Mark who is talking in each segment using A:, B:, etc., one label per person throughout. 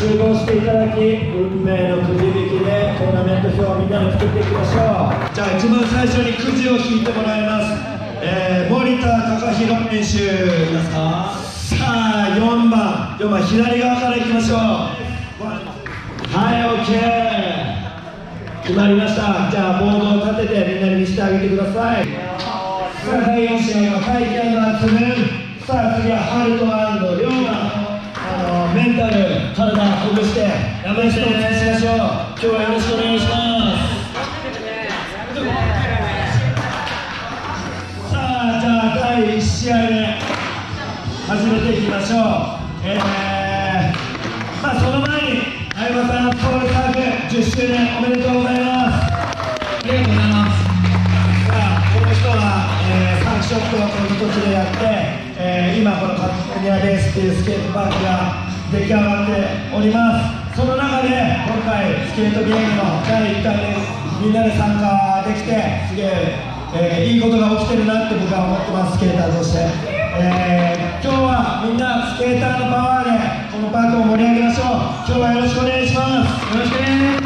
A: 集合していただき運命のくじ引きでトーナメント表をみんなで作っていきましょう。じゃあ一番最初にくじを引いてもらいます、えー、森田貴弘選手いますか？さあ4番。4番左側からいきましょう。はい OK 決まりました。じゃあボードを立ててみんなに見せてあげてください。さあ第4試合は会見の集めさあ次はハルト龍馬のメンタル体ほぐしてやめしてお願いしましょう今日はよろしくお願いします。さあじゃあ第1試合目始めていきましょう。えー、まあその前に相葉さん登録サーク10周年おめでとうございます。ありがとうございます。さあこの人は、えー、サークショップをこの土地でやって、えー、今このカツニアベースっていうスケートパークが出来上がっております。その中で今回スケートゲームの第1回にみんなで参加できてすげええー、いいことが起きてるなって僕は思ってますスケーターとして、えー、今日はみんなスケーターのパワーでこのパークを盛り上げましょう。今日はよろしくお願いしますよろしくね。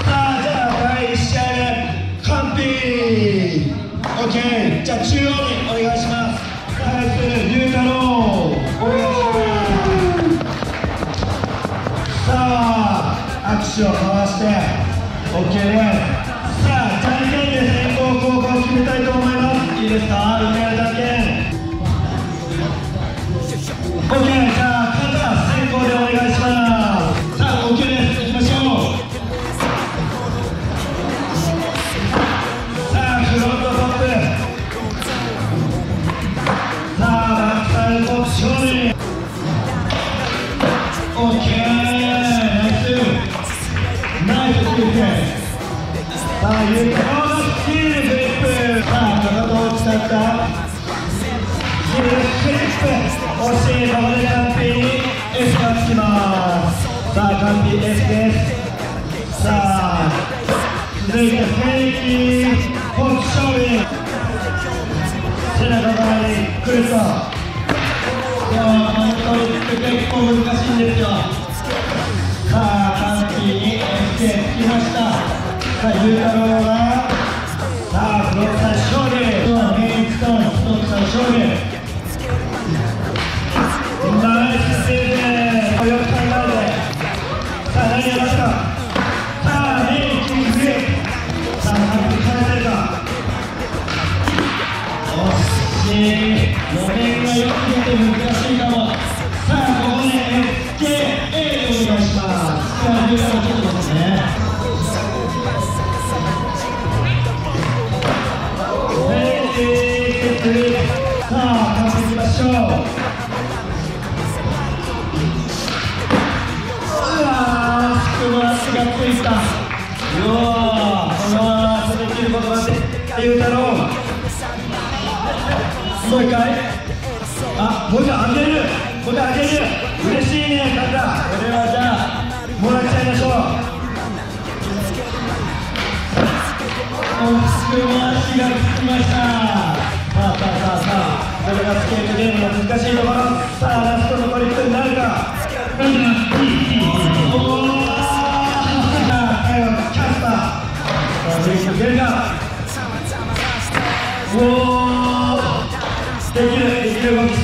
A: さあじゃあ第1試合目完璧。OK じゃあ中央に手を回して OK ですさあじゃんけんで先行後攻決めたいと思います。いいですか？受けるだけ。OK じゃあ惜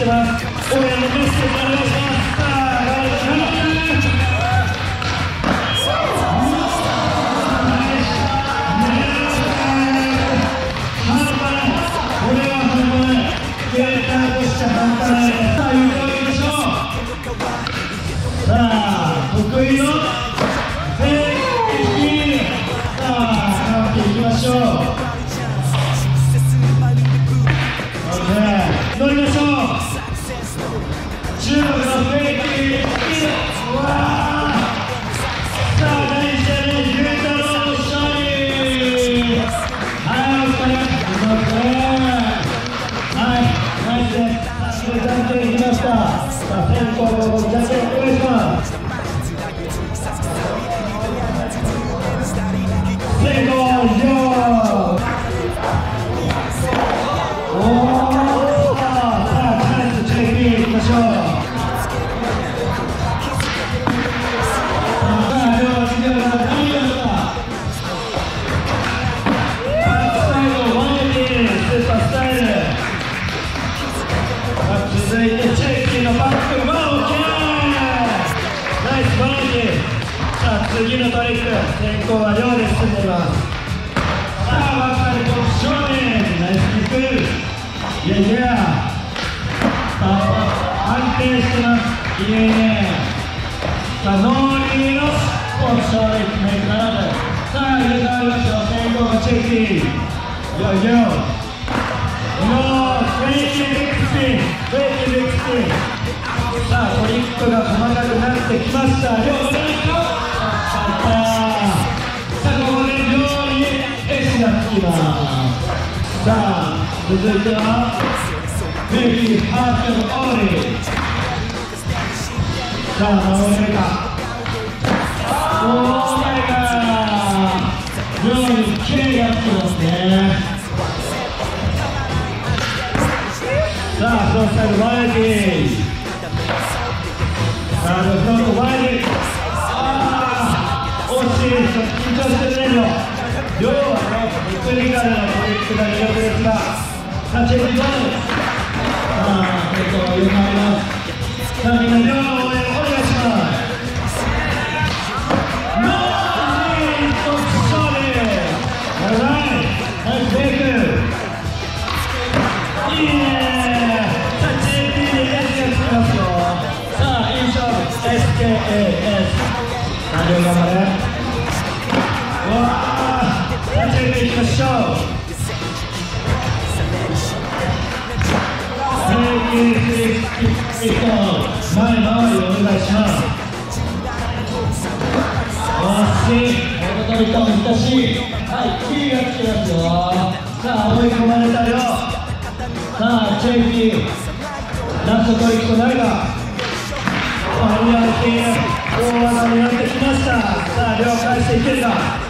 A: きる動きしトリック先行は量で進んでいますさあバックサイド正面ナイスキックいやいやさあ安定してますいいねさあノーリーのスポーツ勝利メイクならずさあ入れ替わりますよ先行がチェキーよいよよフェイキービッグスピンフェイキービッグスピンさあトリックが細かくなってきました。両トリッ S がつきますさあ続いてはフェイキーハーフオーリーさあ守れるかおーマイガー両に K がつきますねさあ、そのサイドワイディーさあ、フロントワイディあね、テクニカルなトリックが魅力ですが、さあ、チェンジボールさあ、結構余裕がありますさあ、みんな両の応援お願いしますノーリート勝利やらないナイスブレイクいいねさあ JP で S がつきますよさあ印象 SKAS さあ両頑張れさあ追い込まれたよさあ、チェイキー、ラストトリックとなるか、ファイヤー系、大技になってきました、さあ、両返していけるか、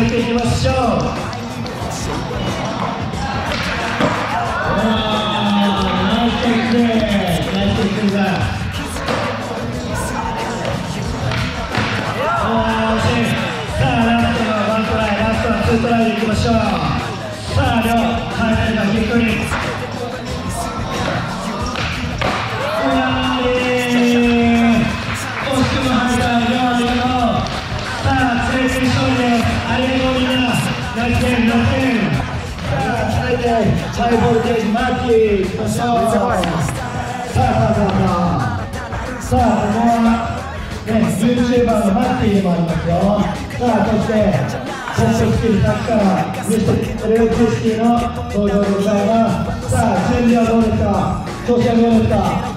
A: めていきましょう、さあラストのワントライラストはツートライでいきましょうさあ両変えるかひっくりハイボルテージマーキーいきましょうさあさあさあさあさあここはね、YouTuber のマッティでもありますよ。さあ、そして、コストスキル先から、ミステレオ知識の登場でございます。さあ、準備はどうですか調子はどうですか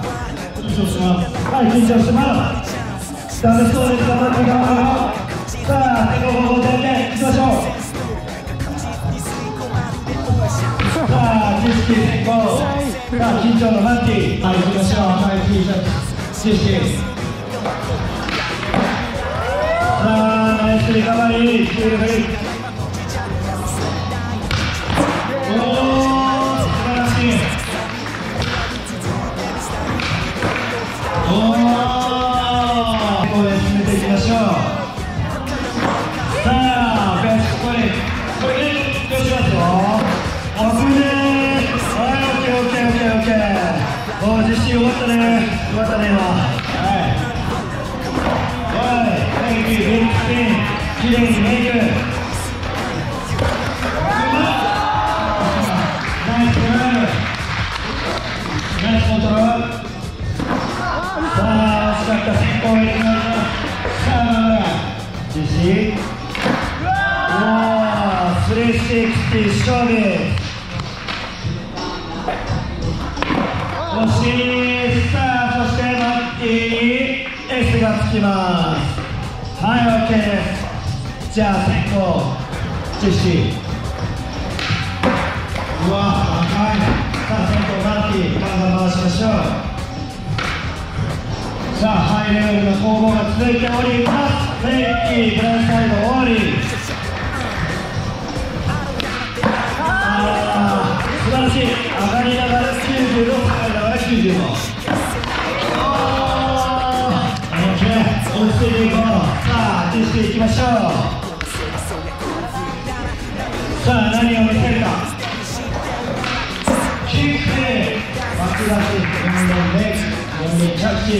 A: 緊張します。はい、緊張します。ダメそうです。頑張って頑張ろう。さあ、手の方法全然、いきましょう。さあ、知識先行。さあ、緊張のマッティ。はい、行きましょう。赤い、T シャツ、シシ。さあ、ナイスリカバリー、ったね、今。はい。はい、メイク、ビッグスピン、きれいにメイク。ナイスドライブ。ナイスコントロール。さあ、惜しかった、先行へ行きましょう。さあ、まだ、実施。おー、360勝負。惜しい。がつきます。はい、OK です。じゃあ、先行、実施。うわ、赤い。さあ、先行、マッティ、ガンガン回しましょう。さあ、ハイレベルな攻防が続いております。レイキー、ブランサイド、終わり。あー素晴らしい。上がりながら96、下がりながら95。OK。落ち着いていこう。さあ、実していきましょう。さあ、何を見せるか。キックで、バック出し、4連メイク、4に着地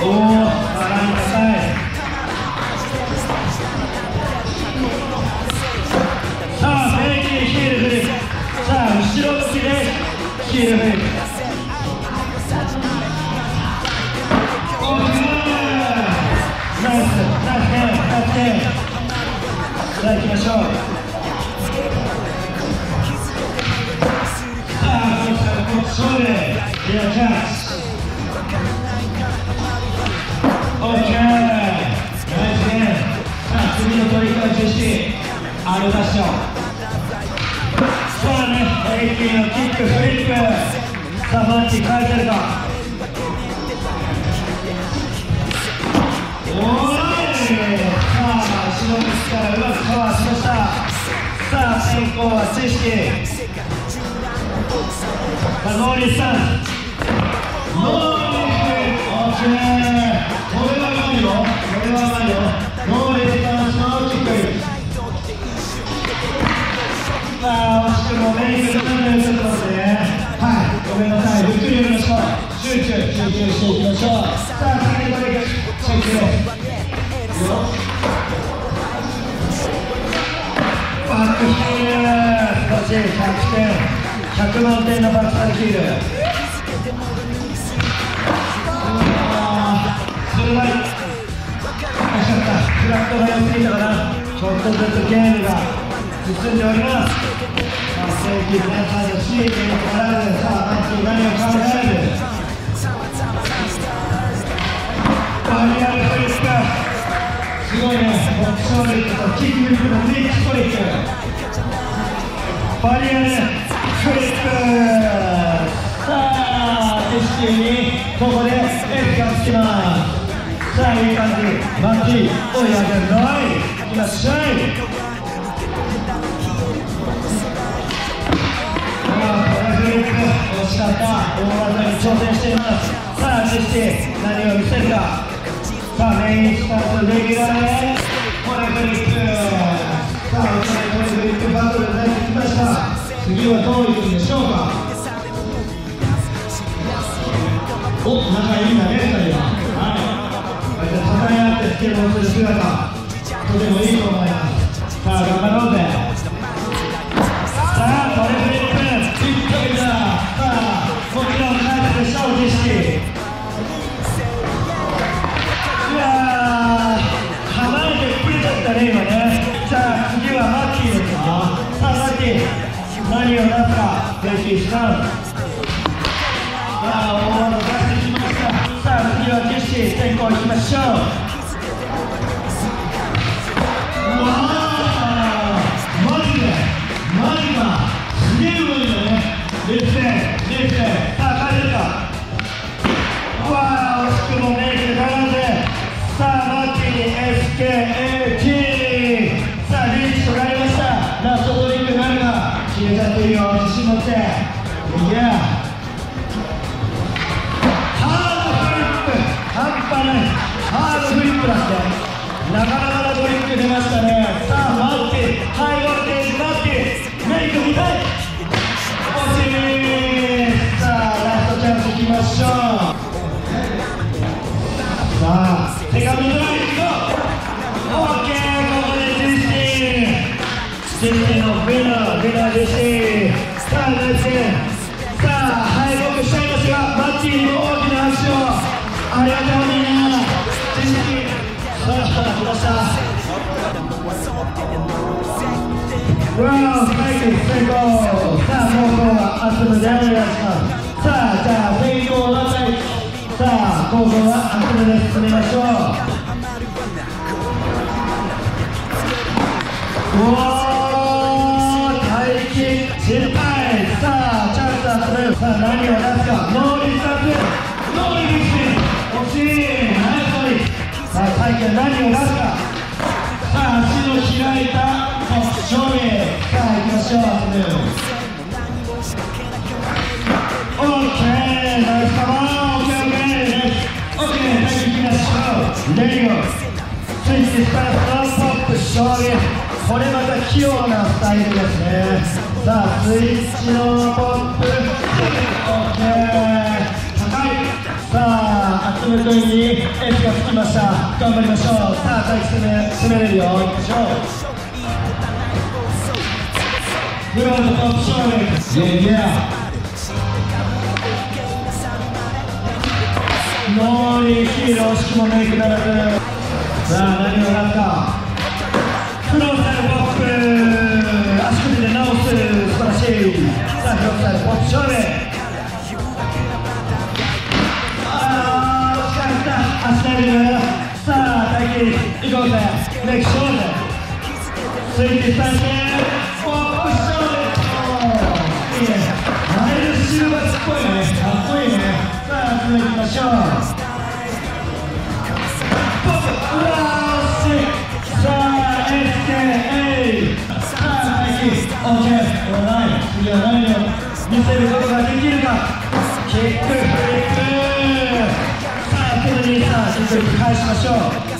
A: おお腹に高いさあフェイキーヒールフリップさあ後ろ向きでヒールフリップさあ行きましょうさあこっち勝利リアキーナイスゲームさあ次のトリックは実施アルダッションさあね平均のキックフリップ。さあマッチ返せるか。後ろ向きからうまくカバーしましたさあ先行は知識さあノーリスさんノーリスオッケーこれはうまいよこれはうまいよノーリスさんのキックさあ惜しくもメイクのためにちょっと待ってねはいごめんなさいゆっくりやりましょう集中集中していきましょうさあ次のトリックチェックですよバックヒール少し100点100万点のバックサイヒールあー鋭い惜しかったフラットが良すぎたかなちょっとずつゲームが進んでおりますさあ正規皆さんのシールにからずさあマッチ何を考えるバリアルフリップすごいねボクシンリップとキックフリップのブリッジトリックバリアルフリップさあ景色にここで F がつきますさあいい感じマッチ追い上げないいらっしゃいフリップ惜しかった大技に挑戦していますさあ実施何を見せるか。さあメインスタートレギュラーでコレフリップさあコレフリップバトルになってきました次はどういくんでしょうかお仲いいんだね2人ははいこうやって高い合ってスケボーする姿とてもいいと思いますさあ頑張ろうぜ。練習したさあ大技出してきました。さあ次は決して先行いきましょう。かなトリック出ましたね。さあマッキーハイボルテージマッキーメイク見たい。惜しい。さあラストチャンスいきましょう。さあセカンドトライ行こうオッケーここで実施実施のウィナーウィナー。実施さあナイスさあ敗北しちゃいますがマッチーにも大きな拍手を。ありがとうわお、最後成功さあ、もう今日は明日のでお願いしますさあ、じゃあ、成功なさいさあ、今後は明日で進めましょうおー、待機失敗さあ、チャンス集めるさあ、何を出すかノーリスタノーリス惜しいナイストリさあ、待機は何を出すかさあ、足の開いたレディゴスイッチスタートポップ勝利これまた器用なスタイルですねさあスイッチのポップオッケー高いクイーンに S がつきました頑張りましょうさあ大輝攻攻めれるよいきましょうグラウンドトップ勝利イエイイエイノーリーヒーロー惜しくもメイクならずさあ何をやるかクロスサイドポップ足首で直す素晴らしいさあクロスサイドポップ勝利行こうぜ。メイク勝負スイッチスタンスっぽいねかっこいいね。さあ続きましょうポップうわーしさあ SKA さあ大輝 OK オーライ次は何を見せることができるかキックフリップさあ手にさあキック返しましょう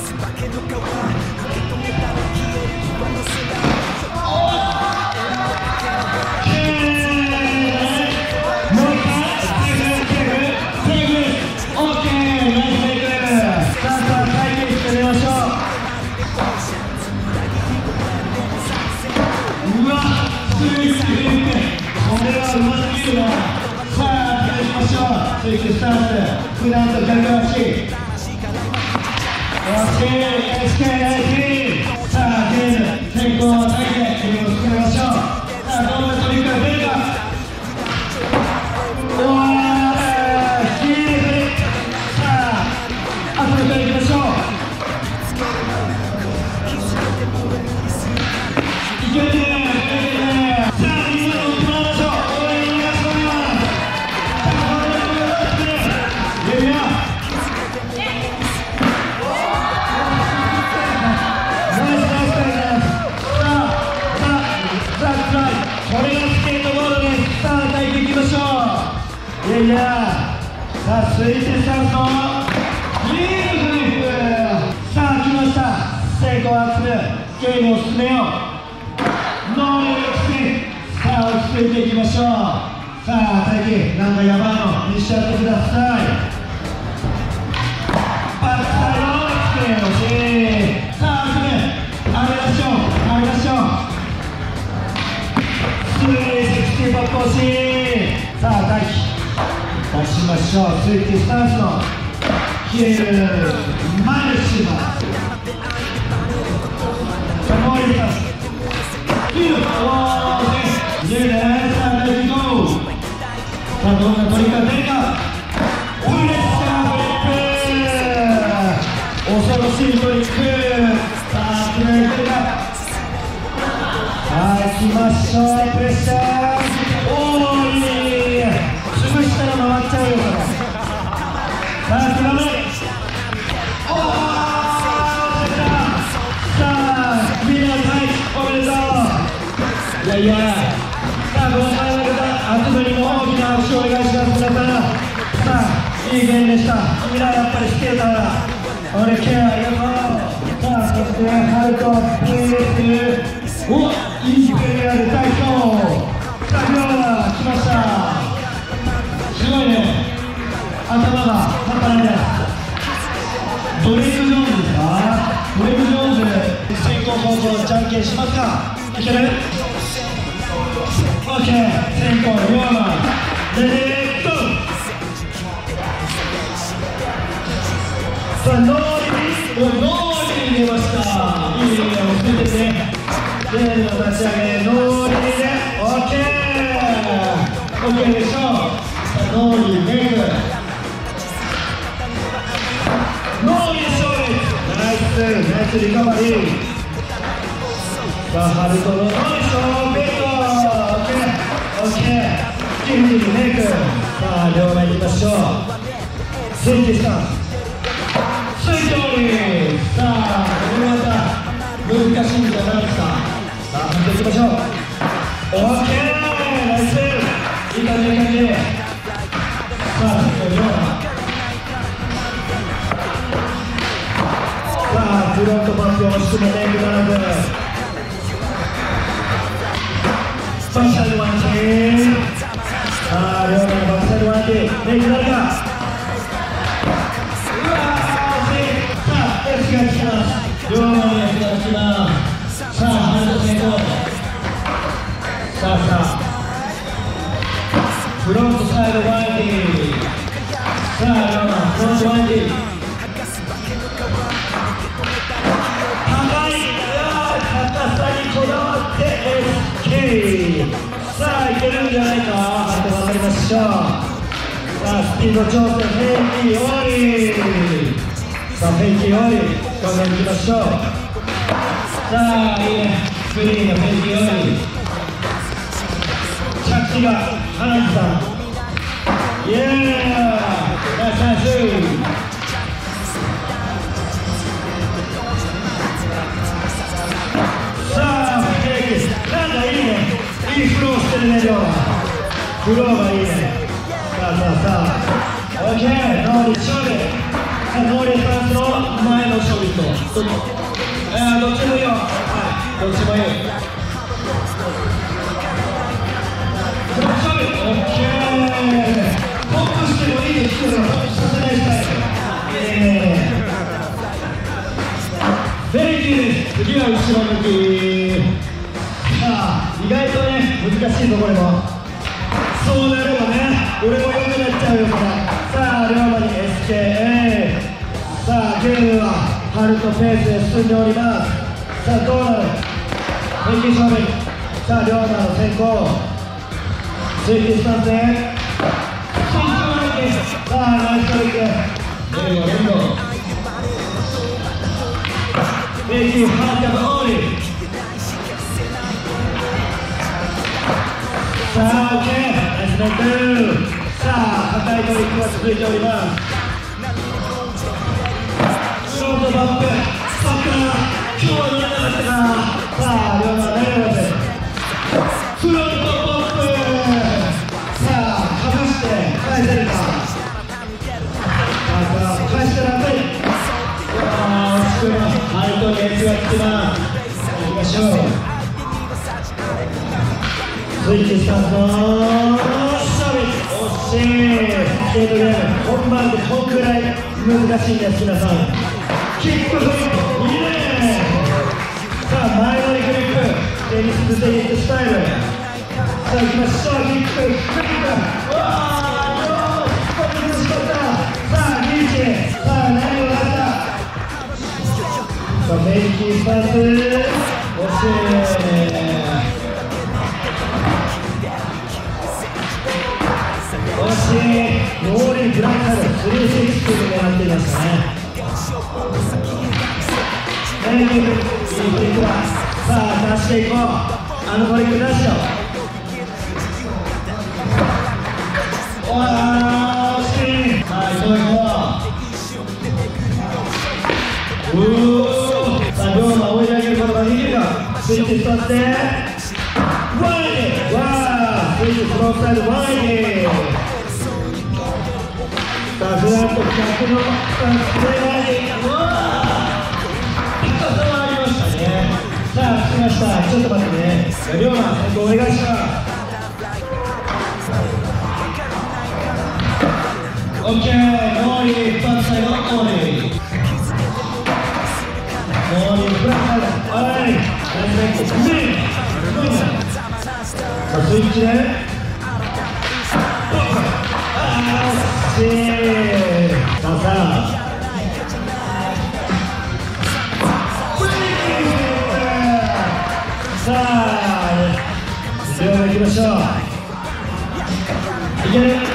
A: スタンス、普段と逆足。やさあスイッチスタンスのリールフリップさあ来ました成功を集めゲームを進めようノーリースピンさあ落ち着いていきましょうさあ大輝なんかやばいの見しちゃってくださいバッサイドスピン欲しいさあ集め上げましょう上げましょう360バック欲しいさあ大輝出しましょうスイッチスタンスのヒールマルシマさあもう一発ヒールおーいいねさあレッツゴーさあどんなトリックが出るかプレッシャーフリップ恐ろしいトリックさあ決めてるかはい来ましょうプレッシャーやさあご覧いただいた集めにも大きな拍手をお願いします皆さんさあいいゲームでした君らやっぱりスケーターだ俺ケアありがとうさあそしてハルト PS おインペリアル代表さあ今日は来ましたすごいね頭が半端ないねブレイク・ジョーンズですかブレイク・ジョーンズ先行後攻じゃんけんしますかいける OK 先行龍馬Ready go。さあ nollie お nollie 出ました。いいね落ち着いて。ねゲームの立ち上げ nollie で。OK OK でしょう。 nollie メイク nollie shove。Nice。Nice recovery。さあハルトの nollie shove。ーオッケーキングメイクさあ両面いきましょうスイッチスタンスイッチオーさあこれまた難しいんじゃないですかさあ判定いきましょうオッケーナイスいい感じいい感じさあ、次のさあ、フロントパップを押し込めていくならず。で左がうわー惜しいさあよしますさあうさあさあフロントサイドバイディさあ両方フロンバイディさあいけるんじゃないか分かりましょうさあスピード調整フェイキー終わりさあフェイキー終わり画面いきましょうさあいいねスリーのフェイキー終わり着地が花木さんイエーイナイスナイスさあ、フェイクなんかいいね。いいフローしてるね、量フローがいいね。さあさあさあ。オッケー、ノー勝利。ノーリスタンスの前の勝利と。どっち、もいいよ。どっちもいい。どっちもいい。オッケー。ポップしてもいい、次は後ろ向きさあ意外とね難しいところもそうなればね俺も良くなっちゃうよこれさあ龍馬に SKA さあゲームはハルトペースで進んでおりますさあどうなるフェイキー勝負さあ龍馬の先行スイッチスタンスでスイッチを抜きさあナイストリックレンドレンド Thank you, Haka Ori. さあ、OK、ナイスメントさあ、高いトリックが続いております。ショートバック、バック今日は乗れなかったかさあ、両側大丈夫です。フロントバックさあ、かぶして返せるかさあ、返したら当たりあー、惜しくもハイトにエッがつきます。行きましょう。スイッチスタート。しい。スケートゲーム、本番でこんくらい難しいんです、皆さん。キックフリップ、いいね。さあ、前乗りフリップ、テニステニススタイル。さあ、行きましょう。キック、フリップ。わあ、これ難しかった。さあ、リーチ。さあ、何をやったさあ、メイキースタンス。惜しい。しい。ノーリーグランカル、360で狙っていましたね。メイキー、いいフリックだ。さあ、出していこう。あのトリック出しよう。わあ、惜しい。はい、行こう行こう。うーさあ、龍馬追い上げることができるか。スイッチスタンスで。ワイディわあ、スイッチスロースタイルワイディさあ、フラット逆のスタンスでワイディうわあ、高さはありましたね。さあ、着きました。ちょっと待ってね。龍馬、先行お願いします。オッケー、ノーリー、2つ最後のノーリー。ノーリー、フラッサイド。はい。ナイスメイク。グリーン。さあ、スイッチで。あ、あさあ。ブリーンさあ、両方行きましょう。いける。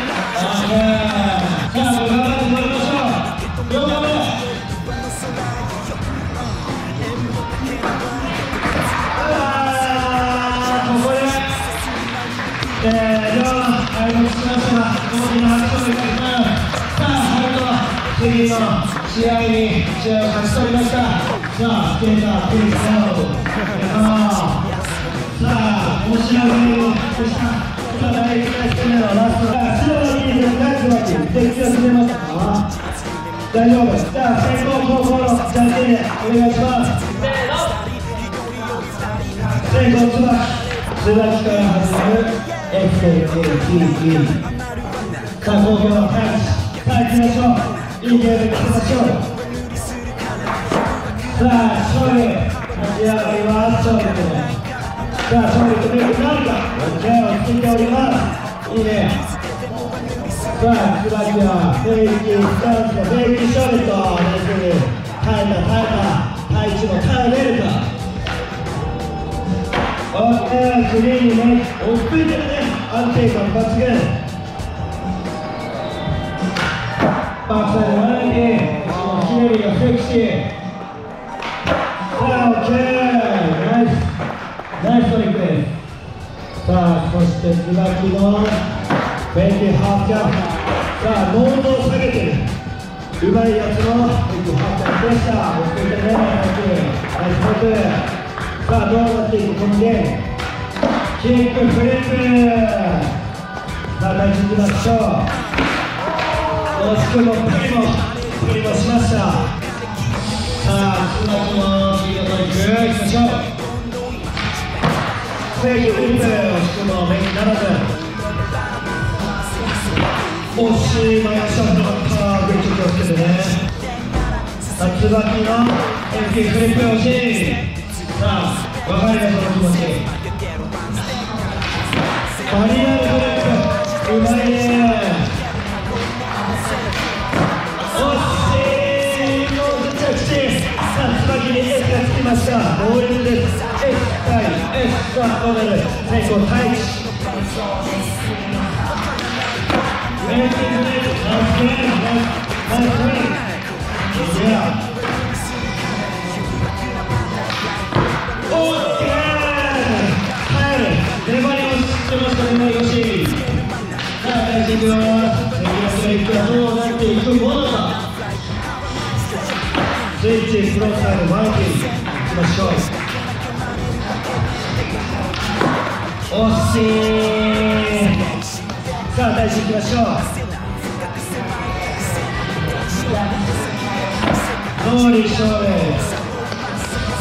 A: ト、次の試合に試合を勝ち取りました。さあ、スケーター、ピース、さあ、面白いゲームでした。さあ、第1回戦目のラスト、さあ、白のリーズナイスバッチ、敵を決めましたか大丈夫。じゃあ、先攻後攻のじゃんけんでお願いします。先攻つばつばきから始まる FKKTT さあ、後攻はパンチ。さあ、行きましょう。いいゲーム行きましょう。さあ、勝利。立ち上がります。勝利で。さあ、勝利とメイクなるか。オッケー、落ち着いております。いいね。さあ、椿はフェイキースタンスのフェイキーショートナイスに耐えた耐えた太一も耐えれるかオッケークリーンにね落ち着いてるね安定感抜群backside one eighty ひねりがセクシーさあオッケー nice nice trick ですさあそして椿のフェイキーハーフキャップさあモードを下げてるうまいやつのフェイキーハーフキャップでした落ち着いてね nice nice pose さあどうなっていくこのゲームキックフリップさあ大事にいきましょう惜しくもプリもプリもしましたさあ椿のスピードトリックいきましょうフェイクフリップ惜しくもメインならず惜しい前足を取ったグリップ気をつけてねさあ椿の円形フリップ惜しいさあ分かりますその気持ちバリアルフリップうまいねましたボーリングです S 対 S さあどうなる成功タイチ Thank you, nice game, nice, nice win. Yeah. オッケー帰る粘りを知ってましたね、もよし。さあ、大臣君は、セキュラスレイクはどうなっていく？ものか。スイッチ、フロントサイド、マウンティン、いきましょう。惜しい。さあ、大臣いきましょう。ノーリー勝利。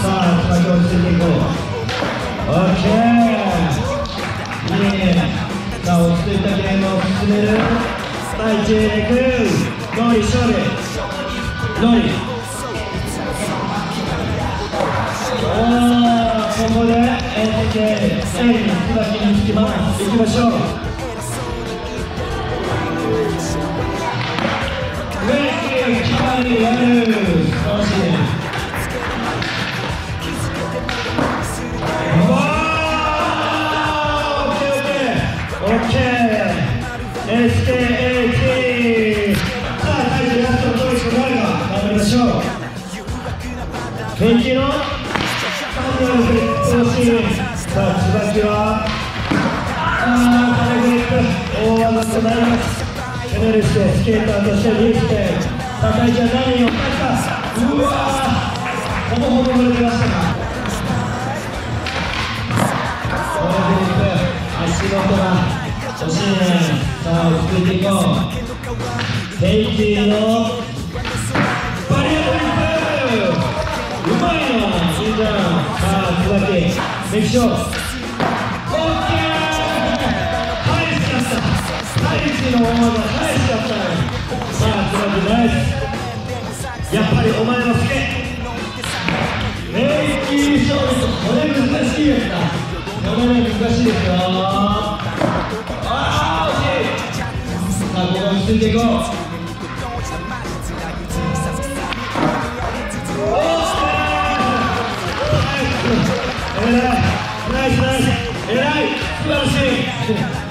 A: さあ、先をついていこう。オッケー。いいね。さあ、落ち着いたゲームを進める。第一でくる。ノーリー勝利。ノーリー。ここで NK、A に椿にきます。行きましょう。ウェイキー、決まりやる。ルスケスケーターとしてリースケさあ最初は何を返した。うわー。ほぼほぼ乗れてましたかこのフリップ足元が惜しいね。さあ落ち着いていこう。フェイキーのバリアトリップ。うまいないいじゃん。さあ椿。メキショオった。返しの大技返しちゃった。ねさあ椿ナイスやっぱりお前の好きフェイキー勝利これ難しいやつだこれ難しいですよああ惜しいさあここ落ち着いていこうおー偉いナイスナイス偉い素晴らしいあ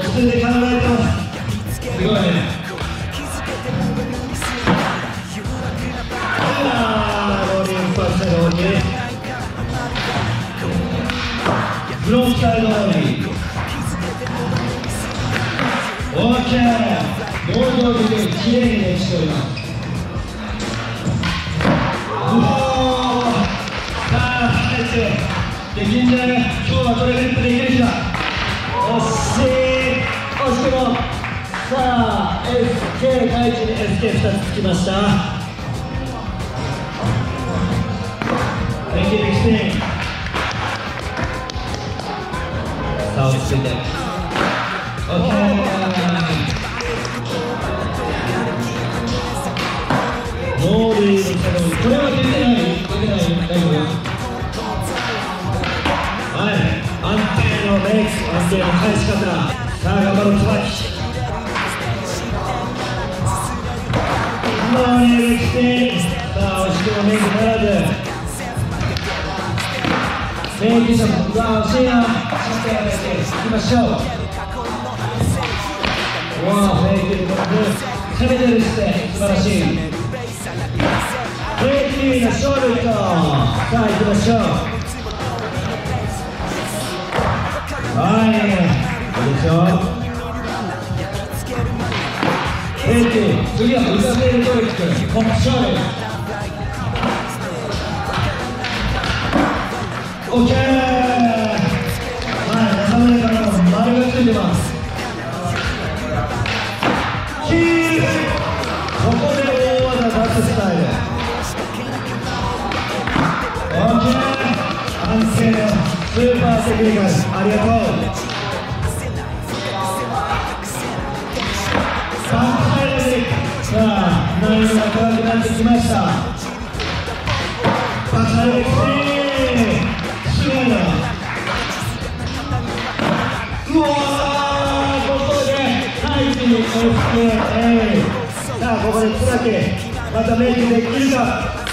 A: あナイス落ち着いて考えてますすごいね。あーローリングパスローリンフロントサイドリー堂々ときれいに落ちております。うおさあ入って。できんじゃね今日はトレフリップで。いける一に SK2 つつきました。Thank you, さあ落ち着いて。OK ノーリー。のサドンこれは出てない。出てない。大丈夫はい。安定のメイク安定の返し方。さあ頑張ろう。椿当に歴史さあ惜しくもメイクならずメイク者もわあ惜しいなしっかり上げていきましょうわあメイクでこれ攻めてる姿勢素晴らしいメイキーの勝利とさあ行きましょうはいいいでしょう平均次は浮かせるトリックコンショールオッケーはい中村からの丸がついてます。キーここで大技出すスタイル。オッケー安定のスーパーテクニカルありがとう。ました。バサレクシーうわここで最後に SKA さあここでつらけまたメイクできるか？